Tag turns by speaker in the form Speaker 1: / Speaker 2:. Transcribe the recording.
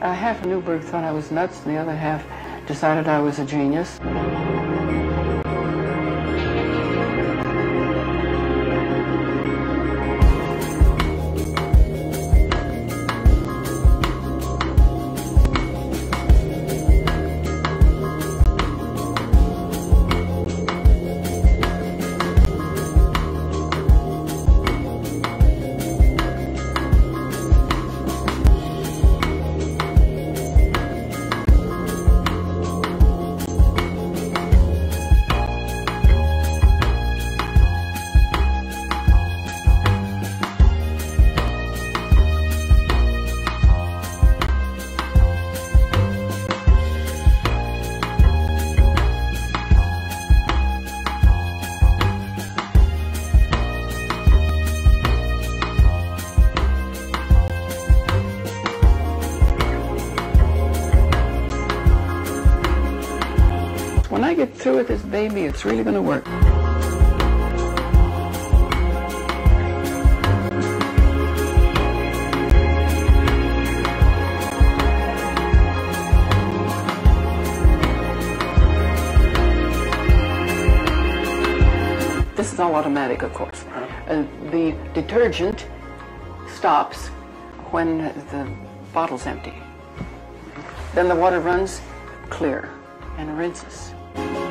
Speaker 1: half of Newberg thought I was nuts, and the other half decided I was a genius. When I get through with this baby, it's really going to work. This is all automatic, of course. Uh, the detergent stops when the bottle's empty. Then the water runs clear and rinses. Bye.